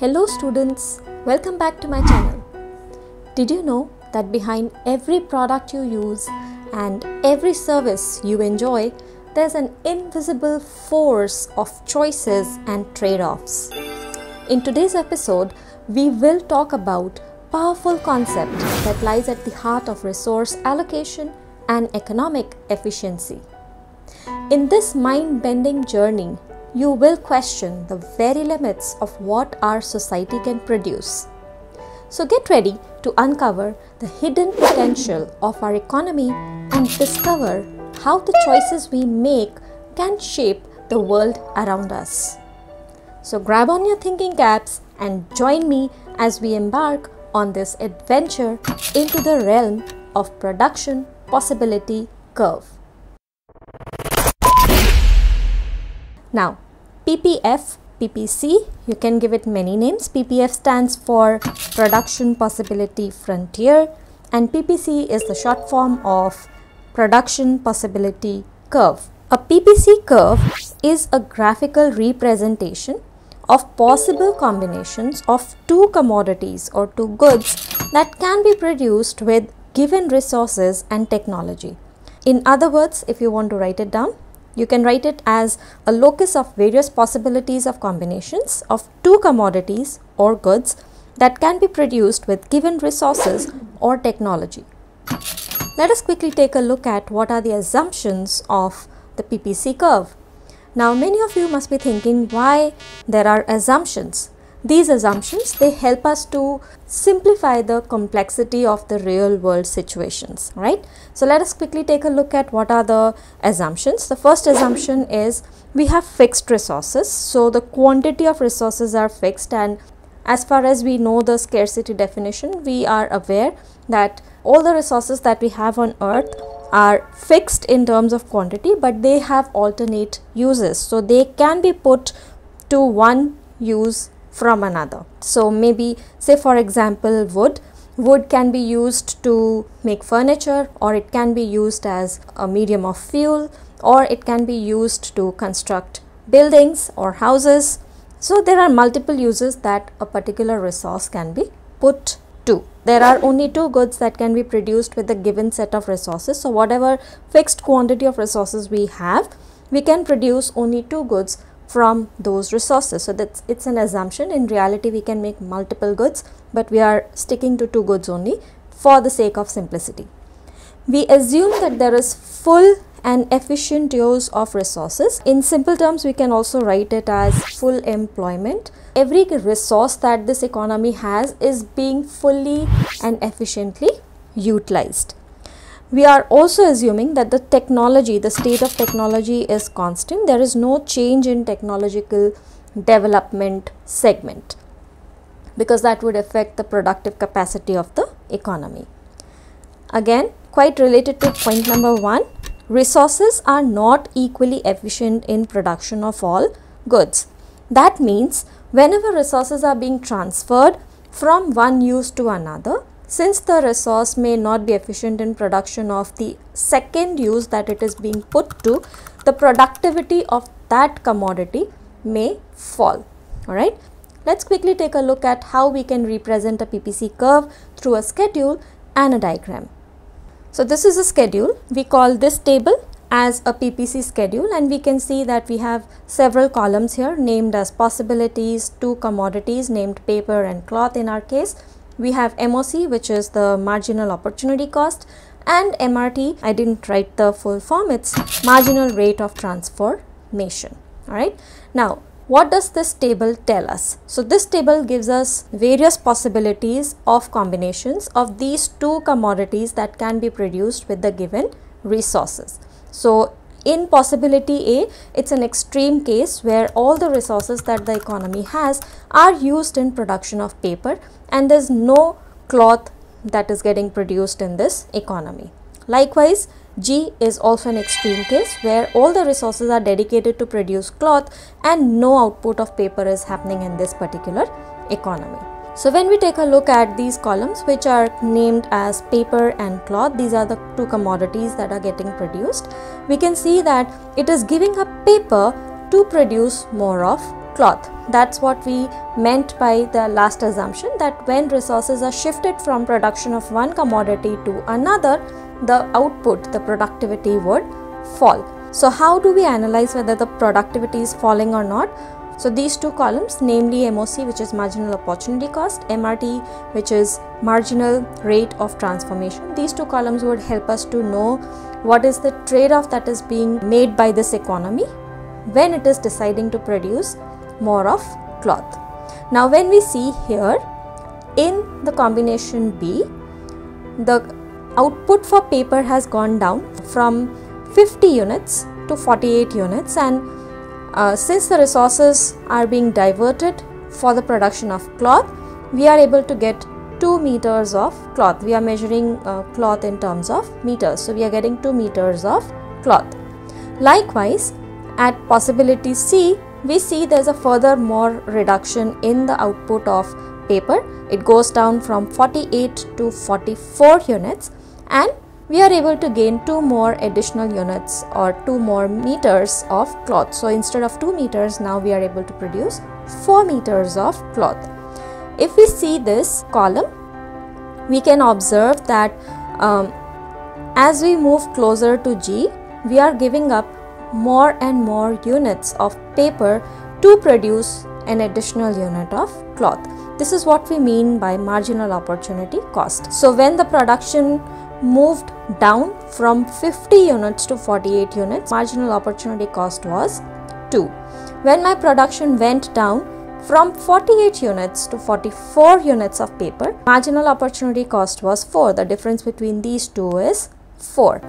Hello students, welcome back to my channel. Did you know that behind every product you use and every service you enjoy, there's an invisible force of choices and trade-offs. In today's episode, we will talk about powerful concept that lies at the heart of resource allocation and economic efficiency. In this mind-bending journey, you will question the very limits of what our society can produce. So get ready to uncover the hidden potential of our economy and discover how the choices we make can shape the world around us. So grab on your thinking caps and join me as we embark on this adventure into the realm of production possibility curve. Now, PPF, PPC, you can give it many names. PPF stands for Production Possibility Frontier and PPC is the short form of Production Possibility Curve. A PPC curve is a graphical representation of possible combinations of two commodities or two goods that can be produced with given resources and technology. In other words, if you want to write it down, you can write it as a locus of various possibilities of combinations of two commodities or goods that can be produced with given resources or technology. Let us quickly take a look at what are the assumptions of the PPC curve. Now many of you must be thinking why there are assumptions. These assumptions they help us to simplify the complexity of the real world situations, right? So let us quickly take a look at what are the assumptions. The first assumption is we have fixed resources. So the quantity of resources are fixed and as far as we know the scarcity definition, we are aware that all the resources that we have on earth are fixed in terms of quantity but they have alternate uses. So they can be put to one use from another. So maybe say for example wood. Wood can be used to make furniture or it can be used as a medium of fuel or it can be used to construct buildings or houses. So there are multiple uses that a particular resource can be put to. There are only two goods that can be produced with a given set of resources. So whatever fixed quantity of resources we have, we can produce only two goods from those resources. So that's it's an assumption. In reality, we can make multiple goods, but we are sticking to two goods only for the sake of simplicity. We assume that there is full and efficient use of resources. In simple terms, we can also write it as full employment. Every resource that this economy has is being fully and efficiently utilized. We are also assuming that the technology, the state of technology is constant. There is no change in technological development segment because that would affect the productive capacity of the economy. Again, quite related to point number one, resources are not equally efficient in production of all goods. That means whenever resources are being transferred from one use to another, since the resource may not be efficient in production of the second use that it is being put to, the productivity of that commodity may fall. Alright. Let's quickly take a look at how we can represent a PPC curve through a schedule and a diagram. So this is a schedule. We call this table as a PPC schedule and we can see that we have several columns here named as possibilities, two commodities named paper and cloth in our case we have MOC which is the marginal opportunity cost and MRT I didn't write the full form it's marginal rate of transformation alright. Now what does this table tell us? So this table gives us various possibilities of combinations of these two commodities that can be produced with the given resources. So in possibility A, it's an extreme case where all the resources that the economy has are used in production of paper and there's no cloth that is getting produced in this economy. Likewise, G is also an extreme case where all the resources are dedicated to produce cloth and no output of paper is happening in this particular economy. So when we take a look at these columns which are named as paper and cloth, these are the two commodities that are getting produced. We can see that it is giving up paper to produce more of cloth. That's what we meant by the last assumption that when resources are shifted from production of one commodity to another, the output, the productivity would fall. So, how do we analyze whether the productivity is falling or not? So, these two columns, namely MOC, which is marginal opportunity cost, MRT, which is marginal rate of transformation, these two columns would help us to know what is the trade off that is being made by this economy when it is deciding to produce more of cloth. Now, when we see here in the combination B, the output for paper has gone down from 50 units to 48 units and uh, since the resources are being diverted for the production of cloth we are able to get 2 meters of cloth. We are measuring uh, cloth in terms of meters. So we are getting 2 meters of cloth. Likewise at possibility C we see there's a further more reduction in the output of paper. It goes down from 48 to 44 units and we are able to gain two more additional units or two more meters of cloth. So instead of 2 meters now we are able to produce 4 meters of cloth. If we see this column we can observe that um, as we move closer to G we are giving up more and more units of paper to produce an additional unit of cloth. This is what we mean by marginal opportunity cost. So when the production moved down from 50 units to 48 units, marginal opportunity cost was 2. When my production went down from 48 units to 44 units of paper, marginal opportunity cost was 4. The difference between these two is 4.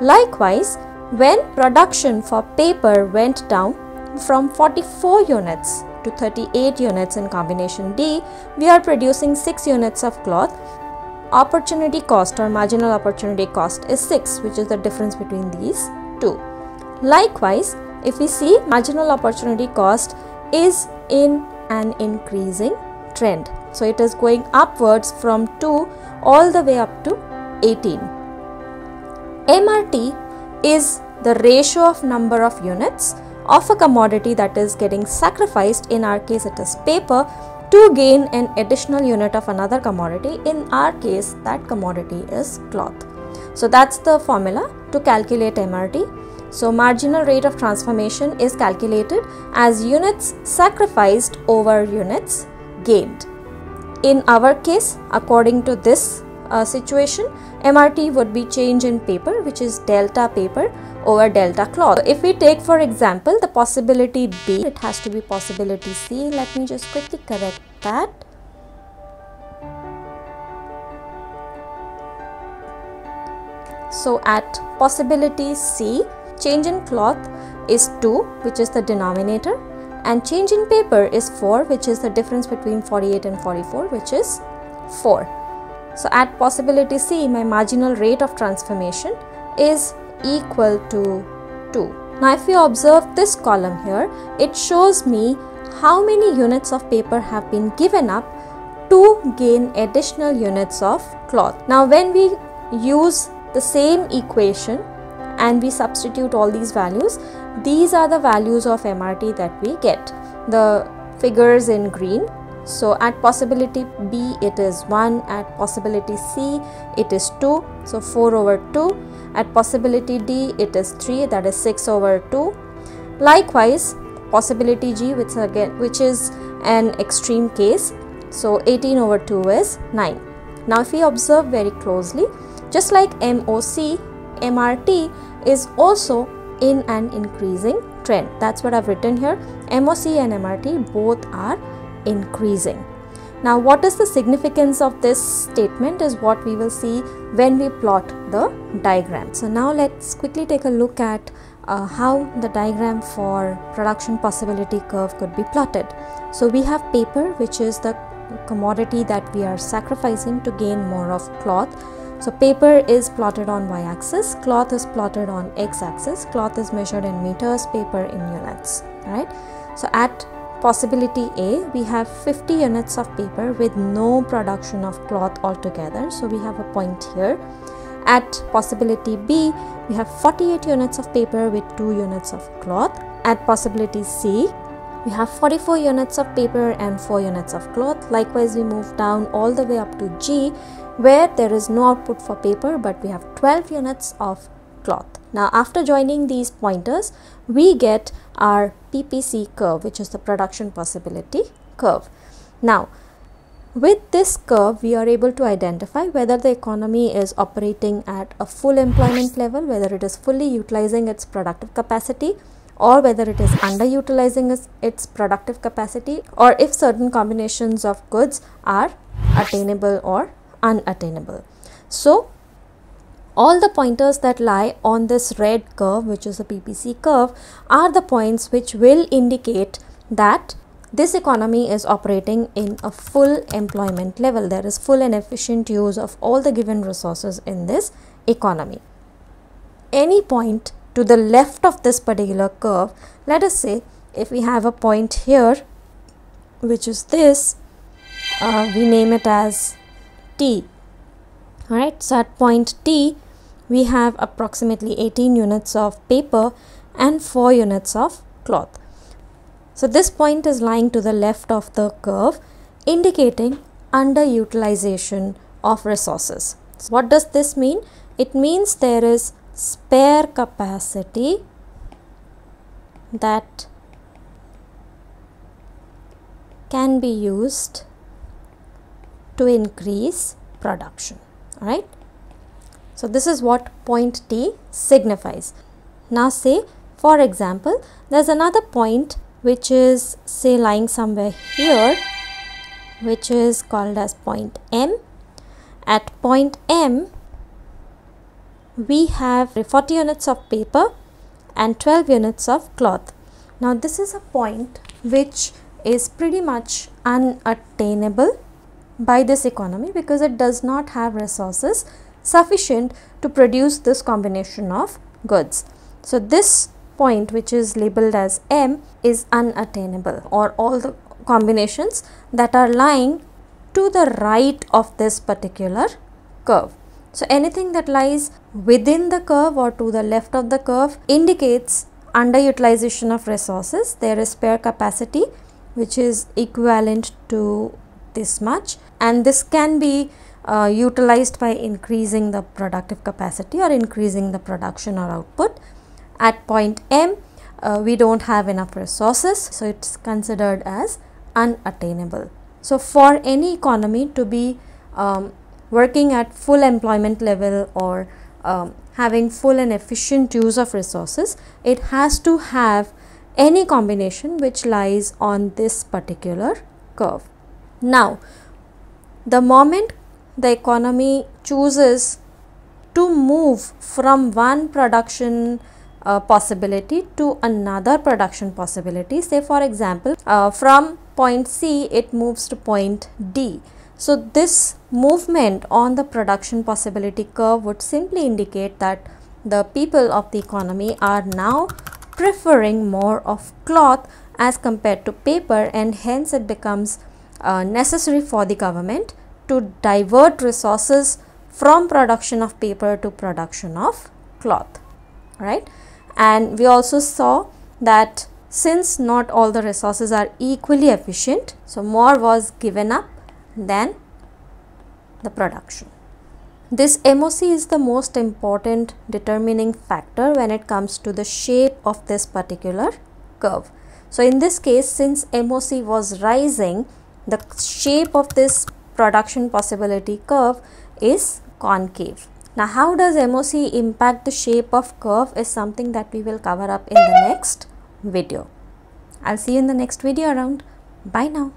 Likewise, when production for paper went down from 44 units to 38 units in combination D, we are producing 6 units of cloth opportunity cost or marginal opportunity cost is 6 which is the difference between these two. Likewise, if we see marginal opportunity cost is in an increasing trend. So it is going upwards from 2 all the way up to 18. MRT is the ratio of number of units of a commodity that is getting sacrificed in our case it is paper to gain an additional unit of another commodity. In our case, that commodity is cloth. So that's the formula to calculate MRT. So marginal rate of transformation is calculated as units sacrificed over units gained. In our case, according to this uh, situation, MRT would be change in paper which is delta paper over delta cloth. If we take for example the possibility B, it has to be possibility C. Let me just quickly correct that. So at possibility C, change in cloth is 2 which is the denominator and change in paper is 4 which is the difference between 48 and 44 which is 4. So at possibility C, my marginal rate of transformation is equal to 2. Now if you observe this column here, it shows me how many units of paper have been given up to gain additional units of cloth. Now when we use the same equation and we substitute all these values, these are the values of MRT that we get. The figures in green so at possibility B it is 1, at possibility C it is 2, so 4 over 2 at possibility D it is 3 that is 6 over 2. Likewise possibility G which again which is an extreme case. So 18 over 2 is 9. Now if we observe very closely just like MOC MRT is also in an increasing trend. That's what I've written here. MOC and MRT both are increasing. Now what is the significance of this statement is what we will see when we plot the diagram. So now let's quickly take a look at uh, how the diagram for production possibility curve could be plotted. So we have paper which is the commodity that we are sacrificing to gain more of cloth. So paper is plotted on y-axis, cloth is plotted on x-axis, cloth is measured in meters, paper in units, right? So at Possibility A, we have 50 units of paper with no production of cloth altogether. So we have a point here. At possibility B, we have 48 units of paper with 2 units of cloth. At possibility C, we have 44 units of paper and 4 units of cloth likewise we move down all the way up to G where there is no output for paper but we have 12 units of cloth now after joining these pointers we get our PPC curve which is the production possibility curve now with this curve, we are able to identify whether the economy is operating at a full employment level, whether it is fully utilizing its productive capacity or whether it is underutilizing its, its productive capacity or if certain combinations of goods are attainable or unattainable. So, all the pointers that lie on this red curve which is a PPC curve are the points which will indicate that this economy is operating in a full employment level. There is full and efficient use of all the given resources in this economy. Any point to the left of this particular curve, let us say if we have a point here, which is this, uh, we name it as T. Alright, so at point T, we have approximately 18 units of paper and 4 units of cloth. So this point is lying to the left of the curve indicating underutilization of resources. So what does this mean? It means there is spare capacity that can be used to increase production. Alright. So this is what point T signifies. Now say for example, there's another point which is say lying somewhere here which is called as point M. At point M we have 40 units of paper and 12 units of cloth. Now this is a point which is pretty much unattainable by this economy because it does not have resources sufficient to produce this combination of goods. So this point which is labeled as M is unattainable or all the combinations that are lying to the right of this particular curve. So anything that lies within the curve or to the left of the curve indicates underutilization of resources. There is spare capacity which is equivalent to this much and this can be uh, utilized by increasing the productive capacity or increasing the production or output at point M, uh, we don't have enough resources, so it's considered as unattainable. So for any economy to be um, working at full employment level or um, having full and efficient use of resources, it has to have any combination which lies on this particular curve. Now, the moment the economy chooses to move from one production uh, possibility to another production possibility. Say for example, uh, from point C it moves to point D. So this movement on the production possibility curve would simply indicate that the people of the economy are now preferring more of cloth as compared to paper and hence it becomes uh, necessary for the government to divert resources from production of paper to production of cloth right and we also saw that since not all the resources are equally efficient so more was given up than the production. This MOC is the most important determining factor when it comes to the shape of this particular curve. So in this case since MOC was rising the shape of this production possibility curve is concave. Now how does MOC impact the shape of curve is something that we will cover up in the next video. I'll see you in the next video around. Bye now.